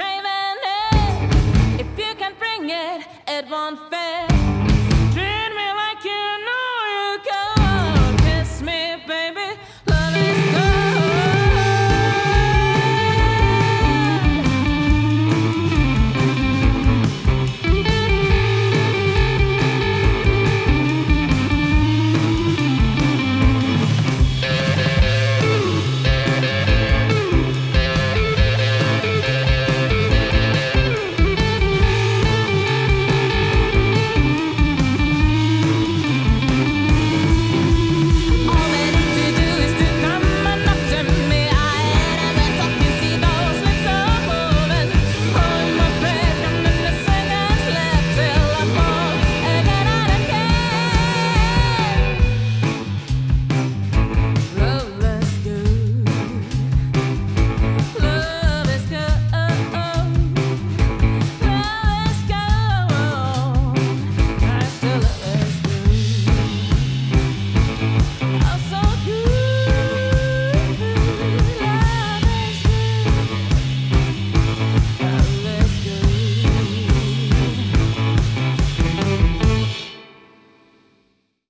craving it. If you can bring it, it won't fail.